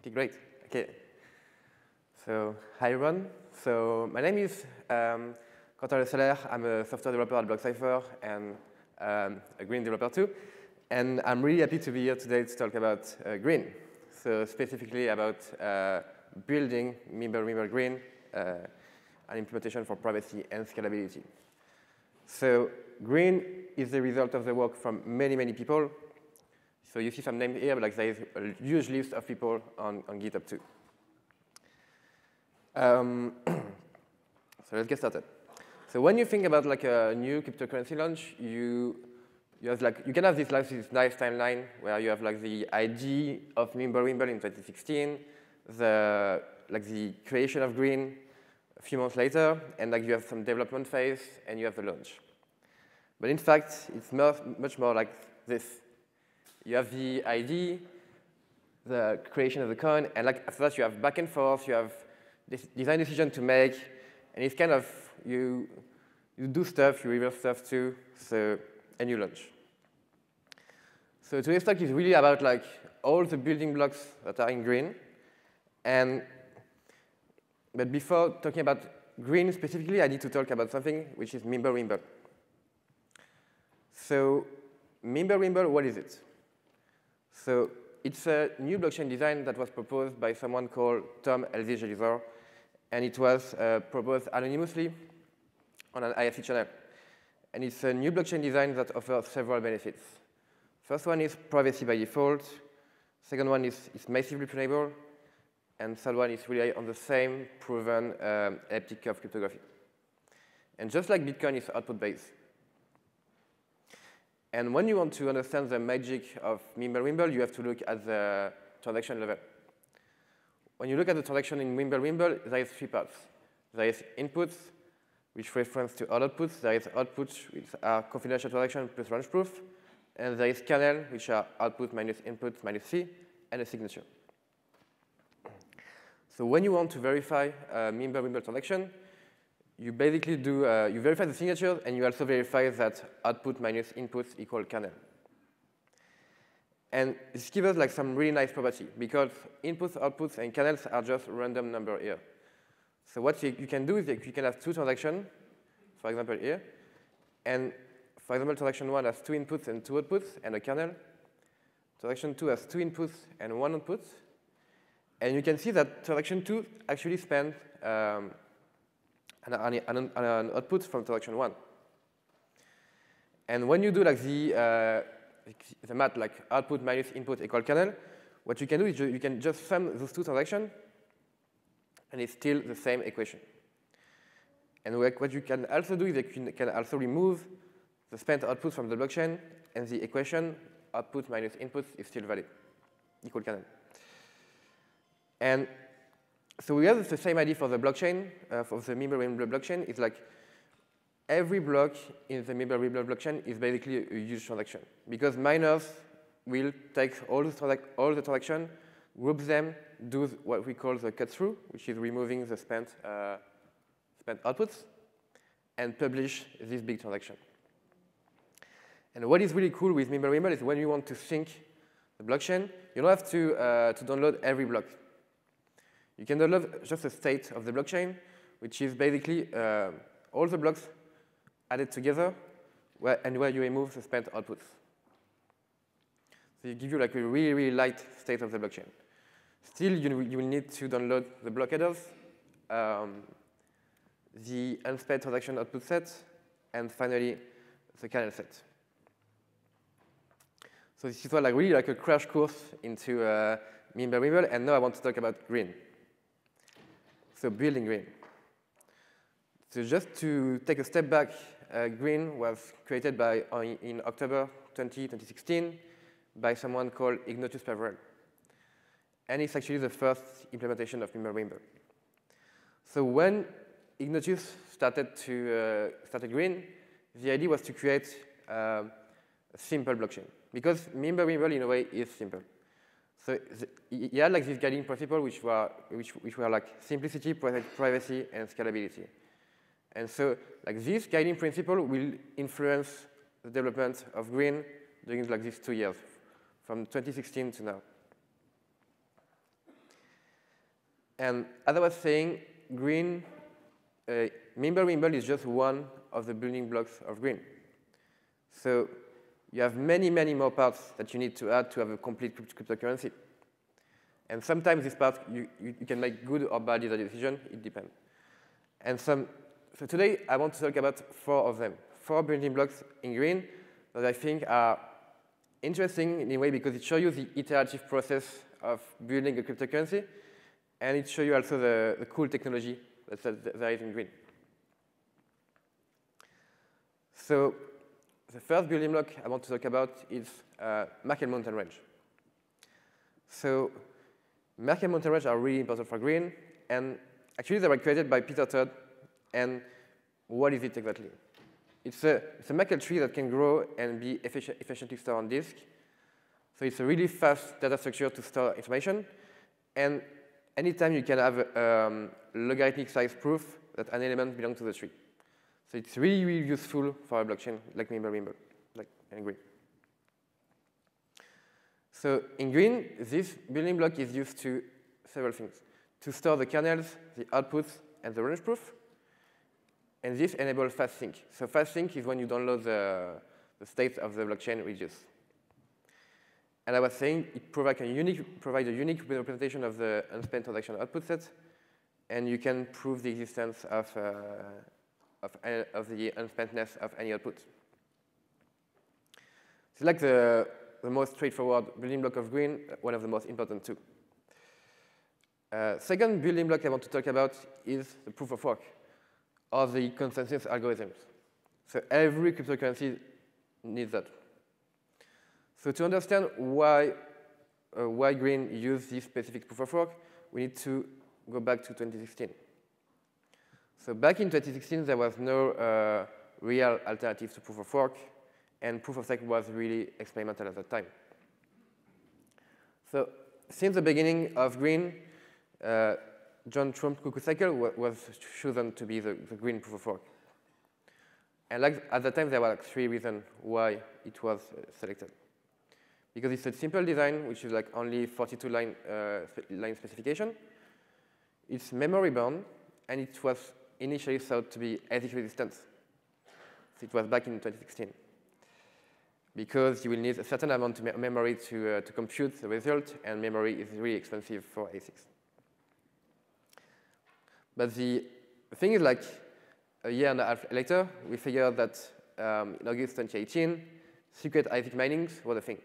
Okay, great. Okay. So, hi everyone. So, my name is um, Quentin Le I'm a software developer at BlockCypher and um, a Grin developer too. And I'm really happy to be here today to talk about uh, Grin. So, specifically about uh, building Mimblewimble Grin, uh, an implementation for privacy and scalability. So, Grin is the result of the work from many, many people so you see some names here, but like there is a huge list of people on, on GitHub too. Um, so let's get started. So when you think about like a new cryptocurrency launch, you you have like you can have this, like, this nice timeline where you have like the ID of Mimblewimble in 2016, the like the creation of Grin a few months later, and like you have some development phase and you have the launch. But in fact, it's much more like this. You have the ID, the creation of the coin, and like after that you have back and forth, you have this design decision to make, and it's kind of, you, you do stuff, you reverse stuff too, so, and you launch. So today's talk is really about like all the building blocks that are in Grin, and, but before talking about Grin specifically, I need to talk about something which is Mimblewimble. So Mimblewimble, what is it? So it's a new blockchain design that was proposed by someone called Tom Elzy and it was uh, proposed anonymously on an IRC channel. And it's a new blockchain design that offers several benefits. First one is privacy by default. Second one is, is massively prunable. And third one is really on the same proven um, elliptic curve cryptography. And just like Bitcoin is output-based, and when you want to understand the magic of Mimblewimble, you have to look at the transaction level. When you look at the transaction in Mimblewimble, there is three parts. There is inputs, which reference to all outputs. There is outputs, which are confidential transaction plus range proof. And there is kernel, which are output minus input minus C, and a signature. So when you want to verify uh, a Mimblewimble transaction, you basically do, uh, you verify the signatures, and you also verify that output minus input equal kernel. And this gives us like some really nice property, because inputs, outputs, and kernels are just random number here. So what you, you can do is you can have two transactions, for example here, and for example, transaction one has two inputs and two outputs, and a kernel. Transaction two has two inputs and one output. And you can see that transaction two actually spends um, an, an output from transaction one. And when you do like the, uh, the math, like output minus input equal kernel, what you can do is you can just sum those two transactions, and it's still the same equation. And what you can also do is you can also remove the spent output from the blockchain, and the equation output minus input is still valid, equal kernel. And so we have the same idea for the blockchain, uh, for the Mimblewimble blockchain. It's like every block in the Mimblewimble blockchain is basically a huge transaction because miners will take all the, all the transaction, group them, do what we call the cut through, which is removing the spent, uh, spent outputs, and publish this big transaction. And what is really cool with Mimblewimble is when you want to sync the blockchain, you don't have to, uh, to download every block. You can download just a state of the blockchain, which is basically uh, all the blocks added together where, and where you remove the spent outputs. So it gives you like a really, really light state of the blockchain. Still, you, you will need to download the block headers, um, the unspent transaction output set, and finally, the kernel set. So this is like really like a crash course into uh, Mimblewimble, and now I want to talk about Grin. So building Grin. So just to take a step back, uh, Grin was created by, in October 20, 2016 by someone called Ignatius Peverell. And it's actually the first implementation of Mimblewimble. So when Ignatius started to uh, started Grin, the idea was to create uh, a simple blockchain because Mimblewimble in a way is simple. So he had like this guiding principle, which were which which were like simplicity, privacy, and scalability. And so like this guiding principle will influence the development of Grin during like these two years, from 2016 to now. And as I was saying, Grin, uh, Mimblewimble is just one of the building blocks of Grin. So you have many, many more parts that you need to add to have a complete cryptocurrency. And sometimes these parts, you, you, you can make good or bad decision, it depends. And some, so today I want to talk about four of them, four building blocks in Grin that I think are interesting in a way because it shows you the iterative process of building a cryptocurrency, and it shows you also the, the cool technology that is in Grin. So the first building block I want to talk about is uh, Merkle Mountain Range. So Merkle Mountain Range are really important for Grin, and actually they were created by Peter Todd, and what is it exactly? It's a, it's a tree that can grow and be efficient, efficiently stored on disk. So it's a really fast data structure to store information. And anytime you can have a um, logarithmic size proof that an element belongs to the tree. So it's really, really useful for a blockchain like Mimblewimble, like in Grin. So in Grin, this building block is used to several things. To store the kernels, the outputs, and the range proof. And this enables fast sync. So fast sync is when you download the, the state of the blockchain reduce. And I was saying it provides a unique, provide a unique representation of the unspent transaction output set, and you can prove the existence of, uh, of, uh, of, the unspentness of any output. It's like the, the most straightforward building block of Grin, one of the most important too. Uh, second building block I want to talk about is the proof of work or the consensus algorithms. So every cryptocurrency needs that. So to understand why, uh, why Grin used this specific proof of work, we need to go back to 2016. So back in 2016, there was no uh, real alternative to proof of work, and proof of stake was really experimental at that time. So since the beginning of Grin, uh, John Tromp Cuckoo Cycle was chosen to be the, the Grin proof of work. And like at the time, there were like three reasons why it was uh, selected. Because it's a simple design, which is like only 42 line, uh, line specification. It's memory bound, and it was initially thought to be ASIC resistant. So it was back in 2016. Because you will need a certain amount of memory to, uh, to compute the result, and memory is really expensive for ASICs. But the thing is, like, a year and a half later, we figured that um, in August 2018, secret ASIC mining was a thing.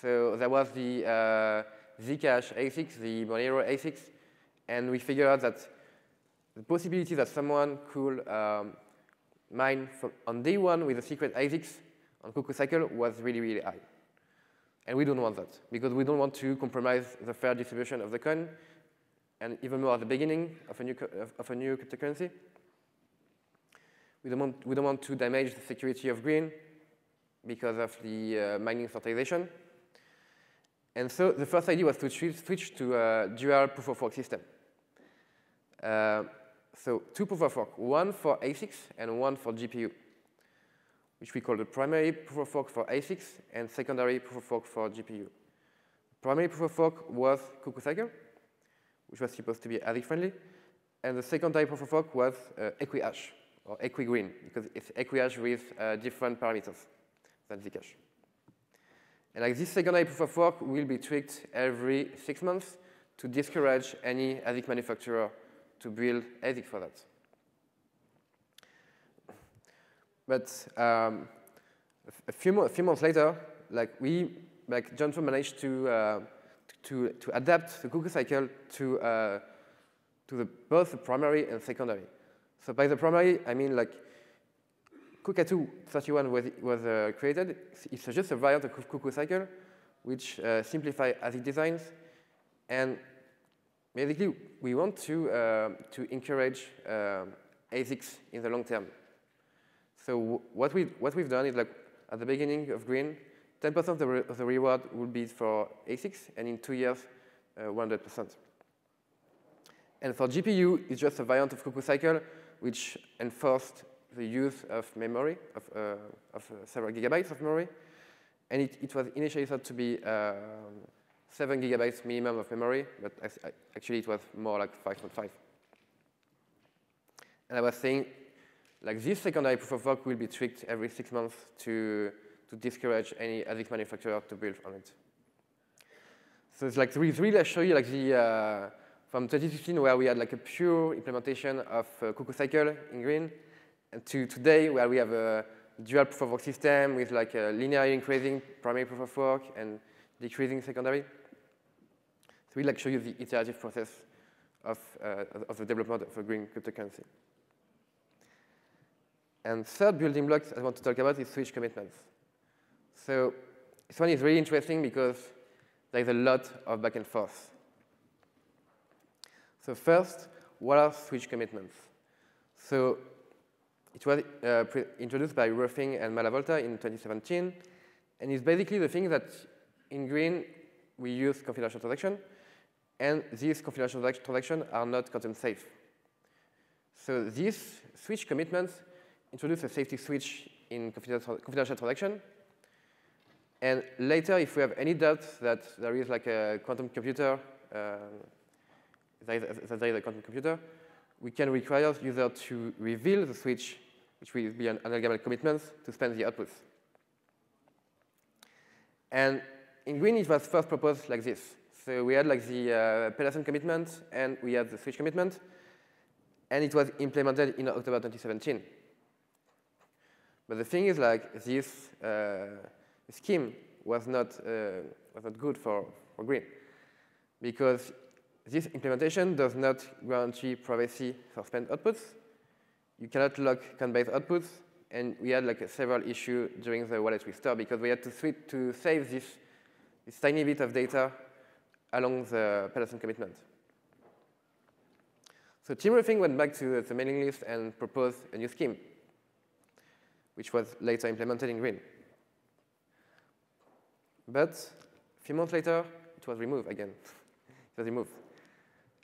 So there was the uh, Zcash ASICs, the Monero ASICs, and we figured out that the possibility that someone could um, mine from, on day one with a secret ASICs on Cuckoo Cycle was really, really high. And we don't want that, because we don't want to compromise the fair distribution of the coin and even more at the beginning of a new, of a new cryptocurrency. We don't, want, we don't want to damage the security of Grin because of the uh, mining centralization. And so the first idea was to switch to a dual proof of work system. Uh, so two proof of work, one for ASICs and one for GPU, which we call the primary proof of work for ASICs and secondary proof of work for GPU. Primary proof of work was Cuckoo Cycle, which was supposed to be ASIC friendly. And the second type of work was uh, equihash, or equigrin, because it's equihash with uh, different parameters than Zcash. And like this second type of work will be tweaked every six months to discourage any ASIC manufacturer to build ASIC for that. But um, a, few a few months later, like we, like Johnson managed to uh, to, to adapt the Cuckoo cycle to, uh, to the, both the primary and secondary. So by the primary, I mean like Cuckoo 31 was, was uh, created. It's just a variant of Cuckoo cycle, which uh, simplify ASIC designs. And basically, we want to, uh, to encourage uh, ASICs in the long term. So what, we, what we've done is like at the beginning of Grin, 10% of the, the reward will be for ASICs, and in two years, 100%. Uh, and for GPU, it's just a variant of Cuckoo Cycle, which enforced the use of memory, of, uh, of uh, several gigabytes of memory. And it, it, was initially thought to be um, 7 gigabytes minimum of memory, but actually it was more like 5.5. And I was saying, like this secondary proof of work will be tweaked every six months to, to discourage any ASIC manufacturer to build on it. So it's like really, I show you like the, uh, from 2016 where we had like a pure implementation of uh, Cuckoo Cycle in Grin, and to today where we have a dual proof of work system with like a linearly increasing primary proof of work and decreasing secondary. So we like show you the iterative process of, uh, of the development of a Grin cryptocurrency. And third building block I want to talk about is switch commitments. So this one is really interesting because there is a lot of back and forth. So first, what are switch commitments? So it was uh, introduced by Ruffing and Malavolta in 2017, and it's basically the thing that in Grin we use confidential transaction, and these confidential transactions are not quantum safe. So these switch commitments introduce a safety switch in confidential transaction. And later, if we have any doubt that there is like a quantum computer, uh, that there is a quantum computer, we can require the user to reveal the switch, which will be an analgammal commitment, to spend the outputs. And in Grin, it was first proposed like this. So we had like the uh, Pedersen commitment, and we had the switch commitment, and it was implemented in October 2017. But the thing is, like this uh, scheme was not uh, was not good for for Grin because this implementation does not guarantee privacy for spent outputs. You cannot lock coinbase outputs, and we had like several issues during the wallet restore because we had to to save this this tiny bit of data along the Pedersen commitment. So Tim Ruffing went back to the mailing list and proposed a new scheme which was later implemented in Grin. But a few months later, it was removed again. it was removed.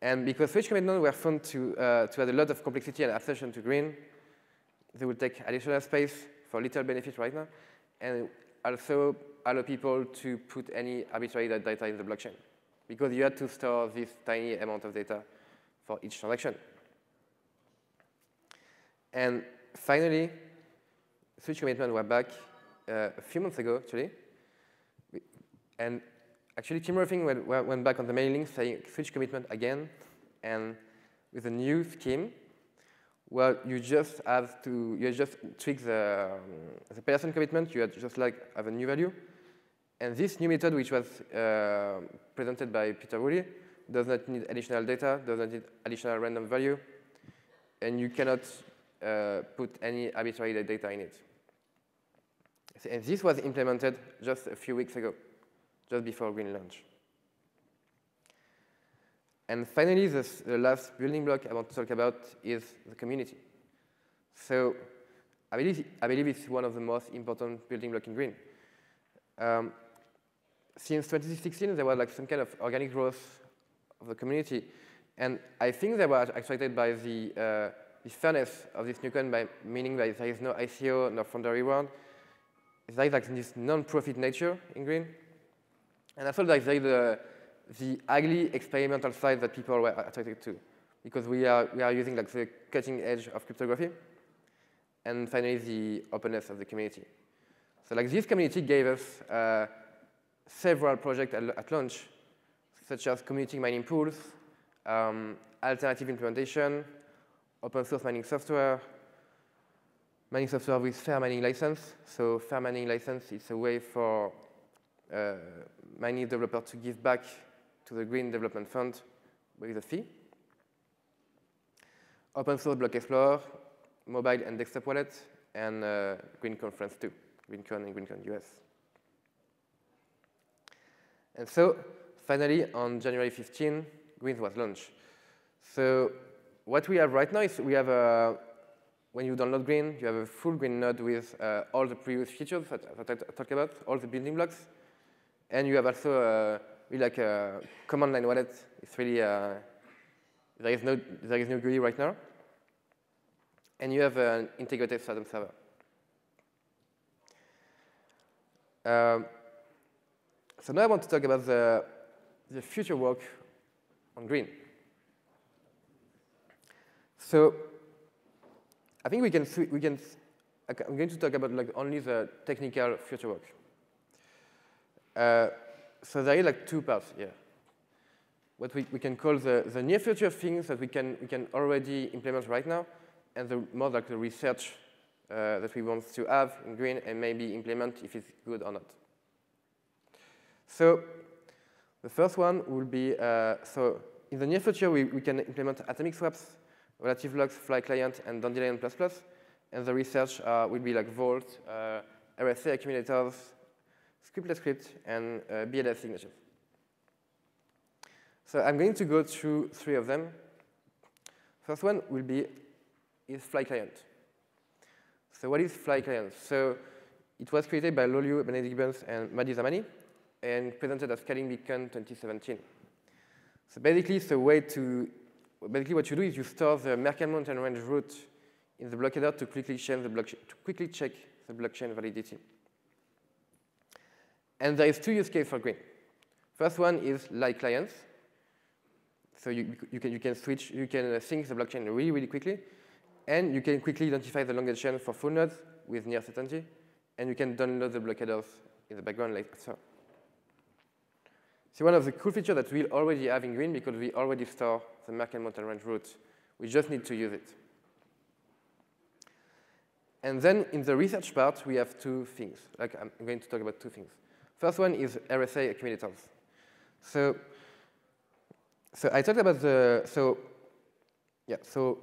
And because switch commitments were found to, uh, to add a lot of complexity and abstraction to Grin, they would take additional space for little benefit right now, and also allow people to put any arbitrary data in the blockchain, because you had to store this tiny amount of data for each transaction. And finally, switch commitment were back uh, a few months ago, actually. And actually, Tim Ruffing went, went back on the mailing saying switch commitment again, and with a new scheme, well, you just have to, you just tweak the, um, the Pedersen commitment, you just like have a new value. And this new method, which was uh, presented by Pieter Wuille, does not need additional data, does not need additional random value, and you cannot uh, put any arbitrary data in it. And this was implemented just a few weeks ago, just before Grin launch. And finally, this, the last building block I want to talk about is the community. So I believe, I believe it's one of the most important building blocks in Grin. Um, since 2016, there was like some kind of organic growth of the community. And I think they were attracted by the, uh, the fairness of this new coin, by meaning that there is no ICO, no founder reward, is like this non-profit nature in Grin. And I thought like there is the, the ugly experimental side that people were attracted to. Because we are, we are using like the cutting edge of cryptography. And finally, the openness of the community. So like this community gave us uh, several projects at, at, launch, such as community mining pools, um, alternative implementation, open source mining software, mining software with fair mining license. So fair mining license is a way for uh, mining developer to give back to the Grin Development Fund with a fee. Open source block explorer, mobile and desktop wallet, and uh, Grin Conference 2, Grincon and Grincon US. And so, finally, on January 15, Grin was launched. So what we have right now is we have a when you download Grin, you have a full Grin node with uh, all the previous features that, that I talked about, all the building blocks. And you have also uh, really like a command line wallet. It's really, uh, there, is no, there is no GUI right now. And you have an integrated Stratum server. Um, so now I want to talk about the the future work on Grin. So I think we can, we can I'm going to talk about like only the technical future work. Uh, so there are like two parts here. What we, we can call the, the near future things that we can, we can already implement right now, and the more like the research uh, that we want to have in Grin and maybe implement if it's good or not. So the first one will be, uh, so in the near future, we, we can implement atomic swaps, relative locks, fly client, and dandelion++. And the research uh, will be like Vault, uh, RSA accumulators, scriptless script, and uh, BLS signatures. So I'm going to go through three of them. First one will be is Fly Client. So what is Fly Client? So it was created by Luu Benedikt Bünz, and Mahdi Zamani, and presented at Scaling Bitcoin 2017. So basically, a way to, basically what you do is you store the Merkle Mountain Range root in the block header to quickly, the to quickly check the blockchain validity. And there is two use cases for Grin. First one is like clients. So you, you, can, you can switch, you can uh, sync the blockchain really, really quickly. And you can quickly identify the longest chain for full nodes with near certainty. And you can download the block headers in the background like so. So one of the cool features that we already have in Grin because we already store the Merkle Mountain Range root. We just need to use it. And then in the research part, we have two things. Like I'm going to talk about two things. First one is RSA accumulators. So, so I talked about the, so, yeah, so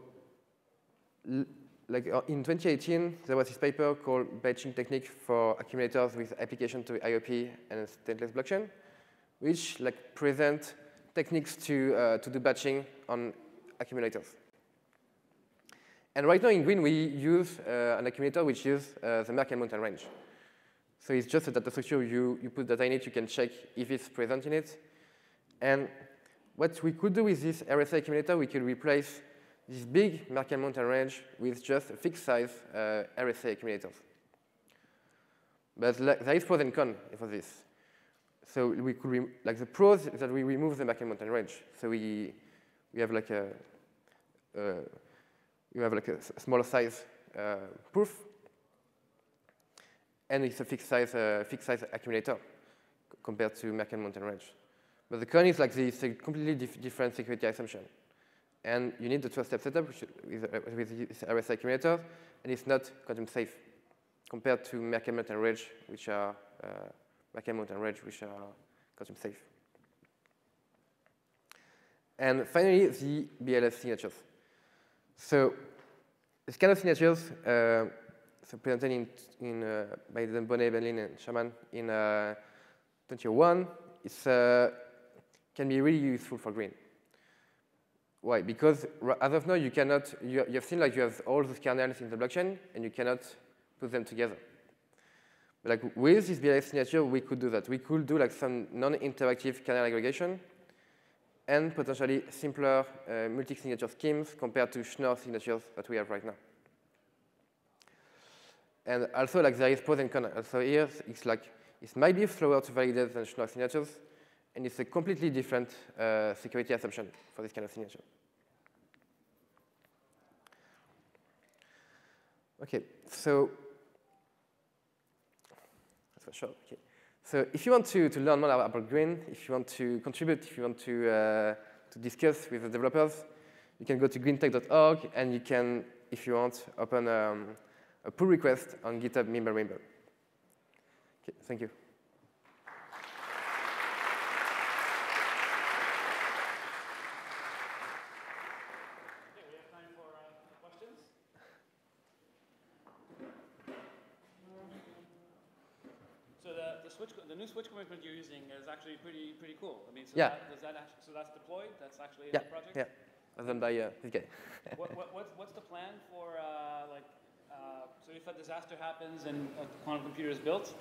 like uh, in 2018, there was this paper called batching technique for accumulators with application to IOP and stateless blockchain, which like present techniques to, uh, to do batching on accumulators. And right now in Grin, we use uh, an accumulator which is uh, the Merkle Mountain Range. So it's just a data structure. You, you put data in it, you can check if it's present in it. And what we could do with this RSA accumulator, we could replace this big Merkle Mountain Range with just a fixed size uh, RSA accumulators. But there is pros and cons for this. So we could, like the pros is that we remove the Merkle Mountain Range. So we, we have like a, a you have like a, smaller size uh, proof, and it's a fixed size, uh, fixed size accumulator compared to Merkle Mountain Range. But the con is like this a completely dif different security assumption. And you need the two-step setup with, uh, with this RSA accumulator, and it's not quantum safe compared to Merkle Mountain Range, which are uh, Merkle Mountain Range, which are quantum safe. And finally, the BLS signatures. So this kind of signatures, uh, so presented in, in, uh, by Dan Boneh, Ben Lynn, and Sherman in uh, 2001, it's, uh, can be really useful for Grin. Why? Because as of now, you cannot, you, you have seen like you have all those kernels in the blockchain, and you cannot put them together. Like with this BLS signature, we could do that. We could do like some non-interactive kernel aggregation and potentially simpler uh, multi-signature schemes compared to Schnorr signatures that we have right now. And also, like there is pros and cons. So here, it's like it might be slower to validate than Schnorr signatures, and it's a completely different uh, security assumption for this kind of signature. Okay, so that's for sure. Okay. So if you want to, to learn more about Grin, if you want to contribute, if you want to, uh, to discuss with the developers, you can go to grin-tech.org and you can, if you want, open um, a pull request on GitHub Mimblewimble. Okay, thank you. Switch commitment you're using is actually pretty pretty cool. I mean, so yeah. That, does that actually, so that's deployed? That's actually yeah. in the project? Yeah. Done by uh, this guy. what, what, what's, what's the plan for uh, like? Uh, so if a disaster happens and a quantum computer is built,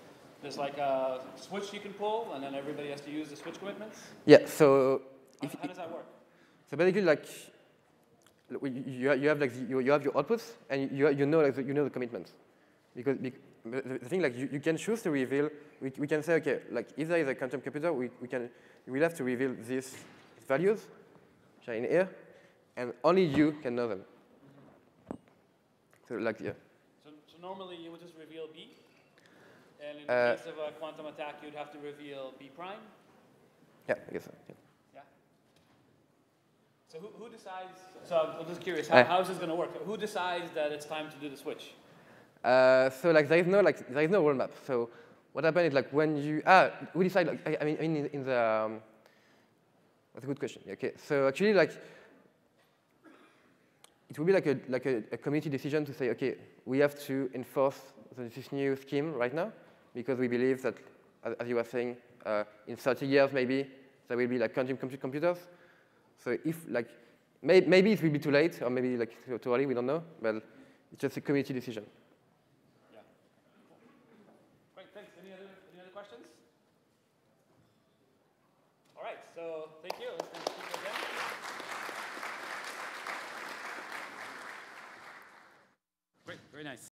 there's like a switch you can pull, and then everybody has to use the switch commitments. Yeah. So how, how does that work? So basically, like you, you have like the, you, you have your outputs, and you you know like the, you know the commitments. Because bec- the, thing like you, you can choose to reveal. We, we can say okay, like if there is a quantum computer, we, we can we will have to reveal these values, which are in here, and only you can know them. So like yeah. So, so normally you would just reveal B, and in Uh, the case of a quantum attack, you'd have to reveal B prime. Yeah, I guess so. Yeah. Yeah. So who, who decides? So I'm just curious, how, Uh, how is this going to work? Who decides that it's time to do the switch? Uh, so like there is no like there is no roadmap. So what happens is like when you ah we decide like I, I mean in, in the um, that's a good question. Okay, so actually like it will be like a like a, a community decision to say okay we have to enforce this new scheme right now because we believe that as, as you were saying uh, in 30 years maybe there will be like quantum compute computers. So if like may, maybe it will be too late or maybe like too early we don't know but it's just a community decision. Yeah. Great, thanks. Any other, any other questions? All right, so thank you. Let's thank the speaker again. Great, very nice.